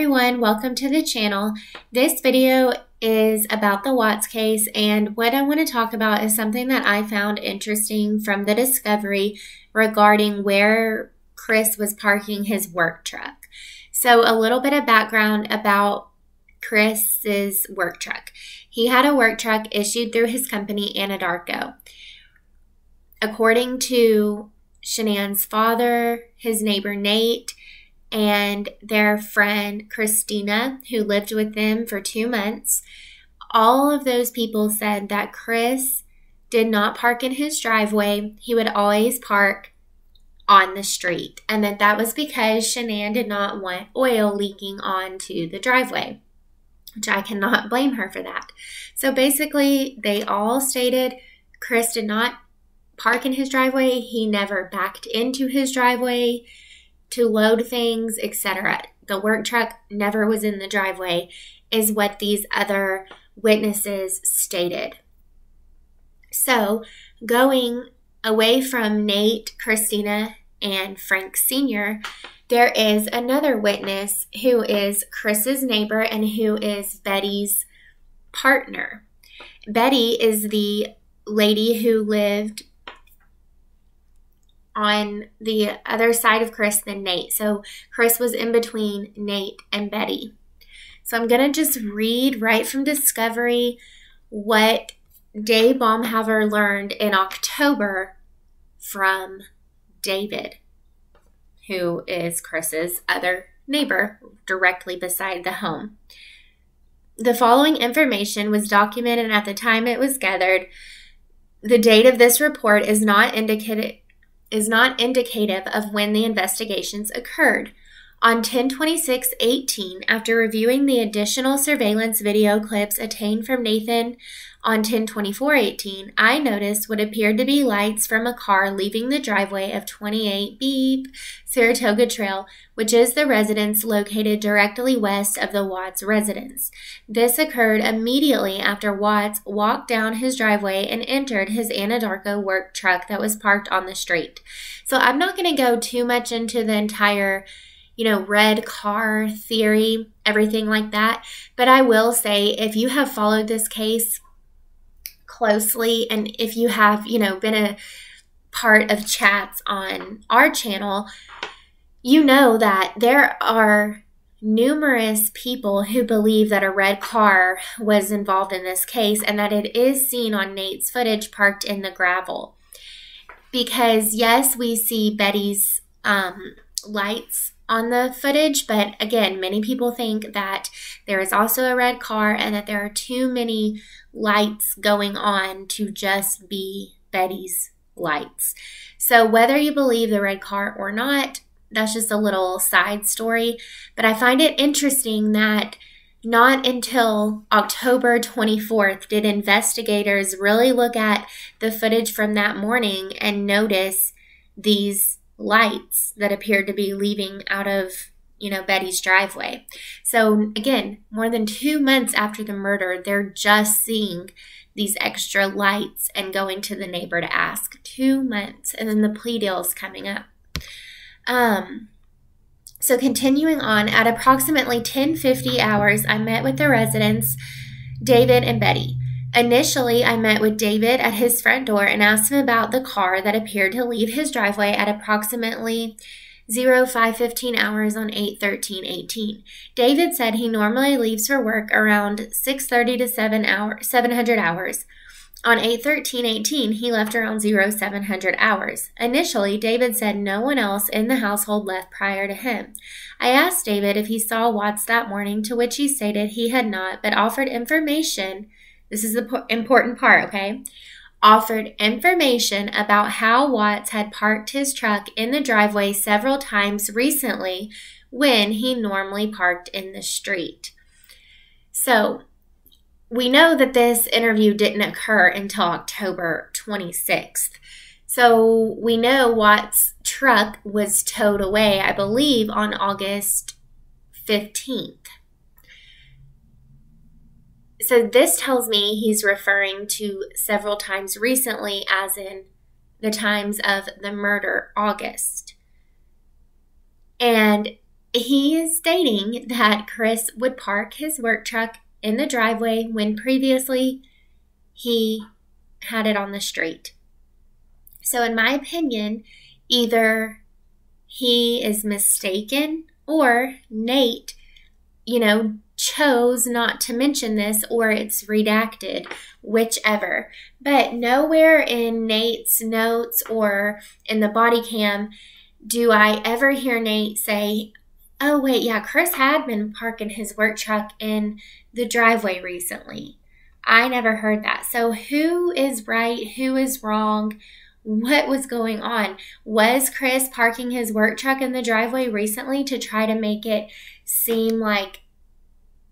everyone, welcome to the channel. This video is about the Watts case and what I want to talk about is something that I found interesting from the discovery regarding where Chris was parking his work truck. So a little bit of background about Chris's work truck. He had a work truck issued through his company Anadarko. According to Shanann's father, his neighbor Nate, and their friend Christina, who lived with them for two months. All of those people said that Chris did not park in his driveway. He would always park on the street, and that that was because Shanann did not want oil leaking onto the driveway, which I cannot blame her for that. So basically, they all stated Chris did not park in his driveway. He never backed into his driveway to load things, etc. The work truck never was in the driveway, is what these other witnesses stated. So, going away from Nate, Christina, and Frank Sr., there is another witness who is Chris's neighbor and who is Bette's partner. Bette is the lady who lived on the other side of Chris than Nate. So Chris was in between Nate and Bette. So I'm going to just read right from Discovery what Dave Baumhover learned in October from David, who is Chris's other neighbor directly beside the home. The following information was documented at the time it was gathered. The date of this report is not indicated is not indicative of when the investigations occurred. On 1026-18, after reviewing the additional surveillance video clips attained from Nathan on 1024-18, I noticed what appeared to be lights from a car leaving the driveway of 28 Beep Saratoga Trail, which is the residence located directly west of the Watts residence. This occurred immediately after Watts walked down his driveway and entered his Anadarko work truck that was parked on the street. So I'm not going to go too much into the entire you know, red car theory, everything like that. But I will say, if you have followed this case closely and if you have, you know, been a part of chats on our channel, you know that there are numerous people who believe that a red car was involved in this case and that it is seen on Nate's footage parked in the gravel. Because, yes, we see Bette's um, lights on the footage, but again, many people think that there is also a red car and that there are too many lights going on to just be Bette's lights. So, whether you believe the red car or not, that's just a little side story. But I find it interesting that not until October 24th did investigators really look at the footage from that morning and notice these lights that appeared to be leaving out of you know Bette's driveway. So again, more than 2 months after the murder, they're just seeing these extra lights and going to the neighbor to ask. 2 months and then the plea deal is coming up. Um so continuing on at approximately 10:50 hours, I met with the residents David and Bette. Initially, I met with David at his front door and asked him about the car that appeared to leave his driveway at approximately 0515 hours on 81318. David said he normally leaves for work around 630 to 7 hour, 700 hours. On 81318, he left around 0700 hours. Initially, David said no one else in the household left prior to him. I asked David if he saw Watts that morning, to which he stated he had not, but offered information this is the important part, okay? Offered information about how Watts had parked his truck in the driveway several times recently when he normally parked in the street. So, we know that this interview didn't occur until October 26th. So, we know Watts' truck was towed away, I believe, on August 15th. So this tells me he's referring to several times recently, as in the times of the murder, August. And he is stating that Chris would park his work truck in the driveway when previously he had it on the street. So, in my opinion, either he is mistaken or Nate, you know, chose not to mention this or it's redacted, whichever. But nowhere in Nate's notes or in the body cam do I ever hear Nate say, Oh, wait, yeah, Chris had been parking his work truck in the driveway recently. I never heard that. So, who is right? Who is wrong? What was going on? Was Chris parking his work truck in the driveway recently to try to make it seem like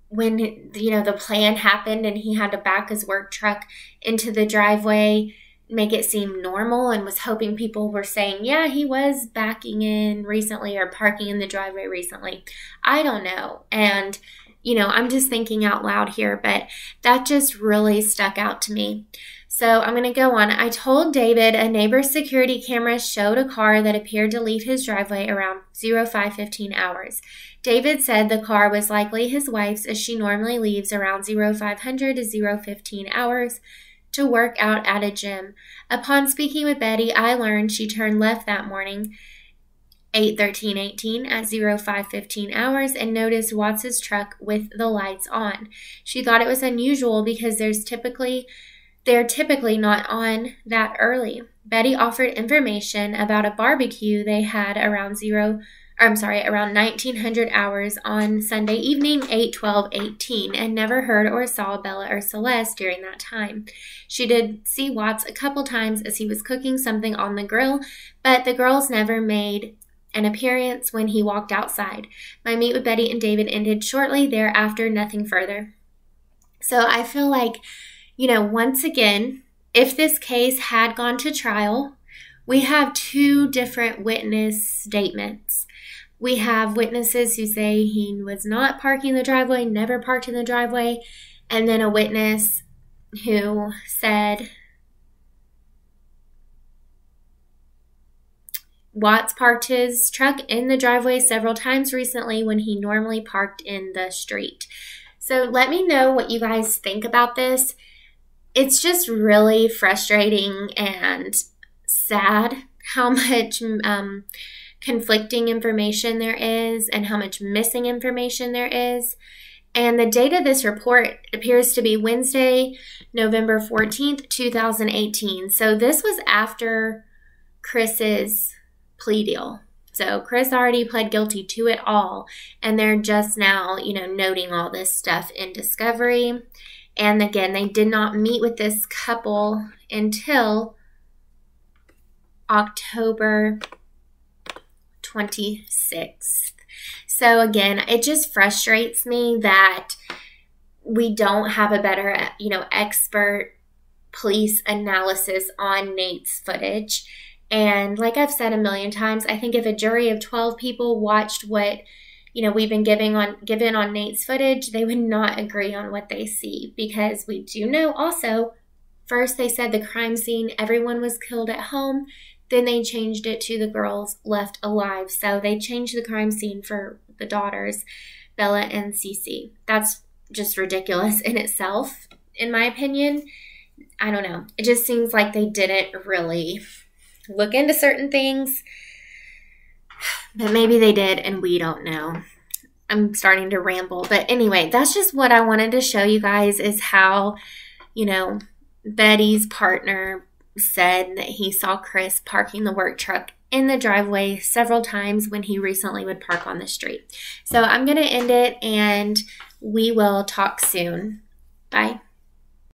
when you know the plan happened and he had to back his work truck into the driveway make it seem normal and was hoping people were saying, yeah, he was backing in recently or parking in the driveway recently. I don't know. And, you know, I'm just thinking out loud here, but that just really stuck out to me. So I'm going to go on. I told David a neighbor's security camera showed a car that appeared to leave his driveway around 0515 hours. David said the car was likely his wife's as she normally leaves around 0500 to 015 hours to work out at a gym. Upon speaking with Bette, I learned she turned left that morning 8:13:18 at 05:15 hours and noticed Watts's truck with the lights on. She thought it was unusual because there's typically they're typically not on that early. Bette offered information about a barbecue they had around 0 I'm sorry, around 1900 hours on Sunday evening, 8 12 18, and never heard or saw Bella or Celeste during that time. She did see Watts a couple times as he was cooking something on the grill, but the girls never made an appearance when he walked outside. My meet with Bette and David ended shortly thereafter, nothing further. So I feel like, you know, once again, if this case had gone to trial, we have two different witness statements. We have witnesses who say he was not parking the driveway, never parked in the driveway, and then a witness who said Watts parked his truck in the driveway several times recently when he normally parked in the street. So let me know what you guys think about this. It's just really frustrating and sad how much um, conflicting information there is and how much missing information there is. And the date of this report appears to be Wednesday, November 14th, 2018. So this was after Chris's plea deal. So Chris already pled guilty to it all, and they're just now, you know, noting all this stuff in discovery. And again, they did not meet with this couple until October 26th. So again, it just frustrates me that we don't have a better, you know, expert police analysis on Nate's footage. And like I've said a million times, I think if a jury of 12 people watched what you know we've been giving on given on Nate's footage, they would not agree on what they see because we do know also first they said the crime scene everyone was killed at home. Then they changed it to the girls left alive. So they changed the crime scene for the daughters, Bella and Cece. That's just ridiculous in itself, in my opinion. I don't know. It just seems like they didn't really look into certain things. But maybe they did, and we don't know. I'm starting to ramble. But anyway, that's just what I wanted to show you guys is how, you know, Bette's partner said that he saw Chris parking the work truck in the driveway several times when he recently would park on the street. So I'm going to end it and we will talk soon. Bye.